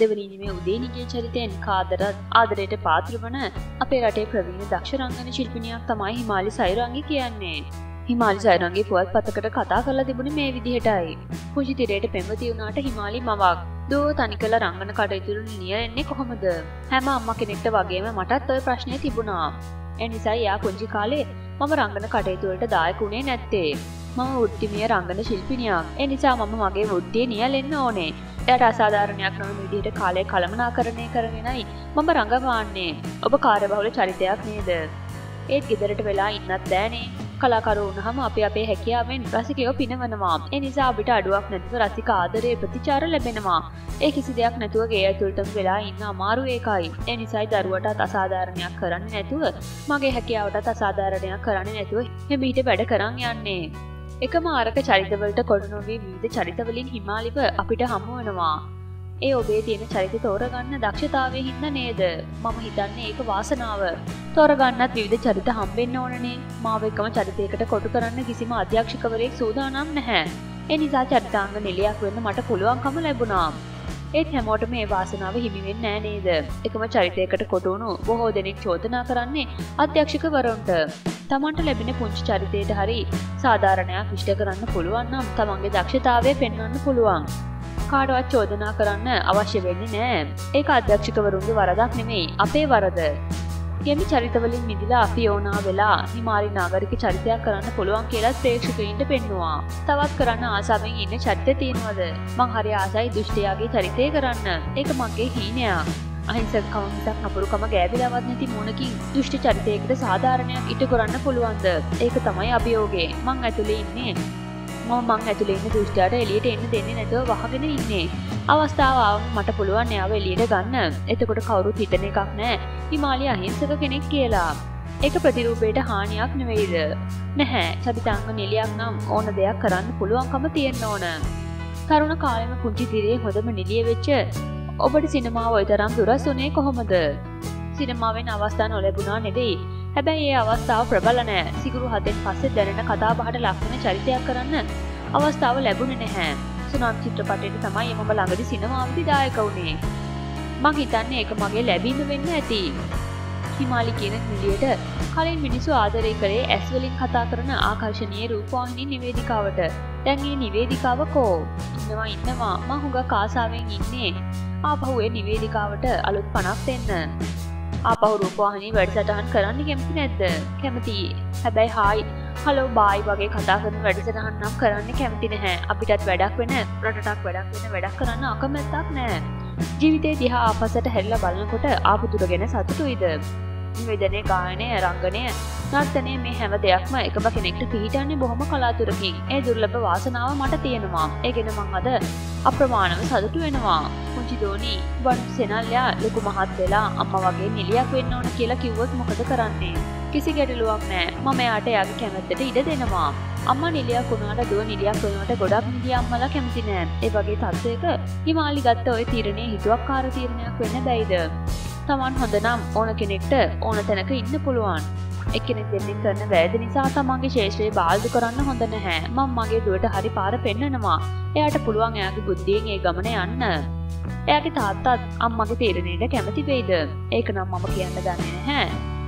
දෙවනීමේ උදේනිගේ චරිතයෙන් කාදරත් ආදරයට පාත්‍රවන අපේ රටේ ප්‍රවීණ දක්ෂරංගන ශිල්පිනියක් තමයි හිමාලි සයිරංගි කියන්නේ. හිමාලි සයිරන්ගේ පුවත් පතකට කතා කරලා තිබුණ මේ විදිහටයි. පුංචි තිරයට පෙම්වති වුණාට හිමාලි මවක්. දෝ තනි කළ රංගන කටයුතුරු නිය එන්නේ කොහොමද. හැම අම්ම කෙනෙක්ට වගේම මටත් ඔය ප්‍රශ්නය තිබුණා. එනිසා යා පුංචි කාලේ මම රංගන කටයුතුවලට දායකුණේ නැත්තේ. මම උෘත්තිමිය රංගන ශිල්පිනියක්. එනිසා මම මගේ වෘද්ධිය නියලෙන්න ඕනේ. එයට අසාධාරණයක් නොවන විදිහට කාලය කළමනා කරණය කරගෙනයි මම රඟවාන්නේ ඔබ කාරබහුල චරිතයක් නේද? ඒත් ගෙදරට වෙලා ඉන්නත් දෑනේ කලාකරු වුණහම අප අපේ හැකියාවෙන් රසිකයෝ පිනවනවා. එනිසා අපිට අඩුවක් නැතිව රසික ආදරය ප්‍රතිචාර ලැබෙනවා. ඒ කිසි දෙයක් නැතුව ගේ ඇතුළටම වෙලා ඉන්න අමාරු ඒකයි. එනිසයි දරුවටත් අසාධාරණයක් කරන්න නැතුව මගේ හැකියාවටත් අසාධාරණයක් කරන්න නැතුව හෙමිහිට වැඩ කරන්න යන්නේ. එක මාරක චරිතවලට කොඩුනොවී විවිධ චරිතවලින් හිමාලිව අපිට හමුවනවා. ඒ ඔබේ තියෙන චරිත තෝරගන්න දක්ෂතාවය හින්න නේද? මම හිතන්නේ ඒක වාසනාව. තෝරගන්නත් විවිධ චරිත හම්බෙන්න ඕනනේ. මාව එකම චරිතයකට කොටු කරන්න කිසිම අධ්‍යක්ෂකවරයෙක් සූදානම් නැහැ. එනිසා චරිතාංග නිලයක් වෙන්න මට පුළුවන්කම ලැබුණා. ඒත් හැමෝට මේ වාසනාව හිමිවෙන් නෑ නේද? එකම චරිතයකට කොටුණු බොහෝ දෙනෙක් චෝදනා කරන්නේ අධ්‍යක්ෂකවරුන්ට තමන්ට ලැබෙන පුංචි චරිතයට හරි සාධාරණයක් විෂ්ට කරන්න පුළුවන්නම් තමන්ගේ දක්ෂතාවය පෙන්වන්න පුළුවන්. කාඩවත් චෝදනා කරන්න අවශ්‍ය වෙන්නේ නෑ. ඒ අධ්‍යක්ෂකවරුන්ගේ වරදක් නෙමෙයි අපේ වරද. ගෙමි චරිතවලින් මිදිලා අපි ඕනා වෙලා හිමාරි නාගරික චරිතයක් කරන්න පුළුවන් කියලත් ප්‍රේක්ෂකයින්ට පෙන්නවා. තවත් කරන්න ආසාාවෙන් ඉන්න චරිත තියෙනවද? මං හරි ආසයි දෘෂ්ටයාගේ චරිතය කරන්න. ඒක මගේ හීනයක්. අහිංසක කවන්තක් අපුරුකම ගෑබිලාවත් නැති මුණකින් දෘෂ්ටි චරිතයකට සාධාරණයක් ඉට කරන්න පුළුවන්ද? ඒක තමයි අභියෝගේ මං ඇතුළේ ඉන්නේ. මම මං ඇතුළේ ඉන්න දුෂ්ටාට එලියට එන්න දෙන්නේ නැතුව වහගෙන ඉන්නේ. අවස්ථාව මට පුළුවන් එයාව එලියට ගන්න. එතකොට කවුරුත් හිතන එකක් නෑ. හිමාලි අහිංසක කෙනෙක් කියලා. ඒක ප්‍රතිරූපයට හානියක් නෙවෙයිද. නැහැ චරිතාංග නිලියක් නම් ඕන දෙයක් කරන්න පුළුවන්කම තියෙන්න ඕන. තරුණ කාලෙම පුංචි තිරේ හොඳම නිලිය වෙච්ච ඔබට සිනමාව ඔය තරම් දුරස් වනේ කොහොමද. සිනමාවෙන් අවස්ථා නොලැබුණා නෙවෙයි හැබැයි ඒ අවස්ථාව ප්‍රබල නෑ සිගුරු හතෙන් පස්සේ දැනෙන කතා බහට ලක්වන චරිතයක් කරන්න අවස්ථාව ලැබුණ නැහැ සුනම් චිත්‍රපටයට තමයි එමම ළඟදි සිනමාවති දායක වුණේ. මං හිතන්නේ එක මගේ ලැබීම වෙන්න ඇති. හිමාලි කියන නිලියට කලින් මිනිසු ආදරය කරේ ඇස්වලින් කතා කරන ආකර්ශණය රූපවාහිනි නිවේදිකාවට. දැන්ගේ නිවේදිකාව කෝ? ඉන්නවා ඉන්නවා. මං හුඟ කාසාාවෙන් ඉන්නේ. ආපහුේ නිවේදිකාවට අලුත් පනක් දෙන්න. ආපහු රූපවාහිනී වැඩසටහන් කරන්න කැමති නැද්ද? කැමති හැබැයි හායි. හලෝ බායි වගේ කතා කරන වැඩසටහන් නම් කරන්න කැමති නැහැ. අපිටත් වැඩක් වෙන රටක් වැඩක් වෙන වැඩක් කරන්න අකමැත්තක් නෑ ජීවිතේ දිහා ආපසට හැල්ල බලන්නකොට ආපුතුර ගැන සතුටුයිද? නිවේදනය ගායනය රංගනය නර්තනය මේ හැම දෙයක්ම එකම කෙනෙක්ට පිහිටන්නේ බොහොම කලාතුරකින්. ඒ දුර්ලභ වාසනාව මට තියෙනවා. ඒගෙන මං අද අප්‍රමාණව සතුටු වෙනවා. පුංචි දෝනි බන් සෙනල්ලයා ලොකු මහත් වෙලා අම්ම වගේ නිලියක් වෙන්න ඕන කියලා කිව්වොත් මොකද කරන්නේ? කිසි ගැටලුවක් නෑ. මම යාට යාගේ කැමැත්තට ඉඩ දෙනවා. අම්ම නිලියක් වුණාට දුව නිලියක් වෙනට ගොඩක් නිලිය අම්මලා කැමති නෑ. ඒ වගේ තත්ත්වයක හිමාලි ගත්ත ඔය තීරණය හිතුවක් කාර තීරණයක් වෙන්න බැයිද? තමන් හොඳනම් ඕන කෙනෙක්ට ඕන තැනක ඉන්න පුළුවන්. එකනෙක් දෙන්නෙක් කරන වැෑද නිසා තමන්ගේ ශේෂත්‍රයේ බාල්දු කරන්න හොඳ නැහැ. මං මගේ දුවට හරි පාර පෙන්න්නනවා එයාට පුළුවන් එයාගේ බුද්ධියෙන් ඒ ගමන යන්න. එයාගේ තාත්තත් අම්මගේ තීරණයට කැමති වෙයිද? ඒක නම් මම කියන්න දන්නේ නැහැ.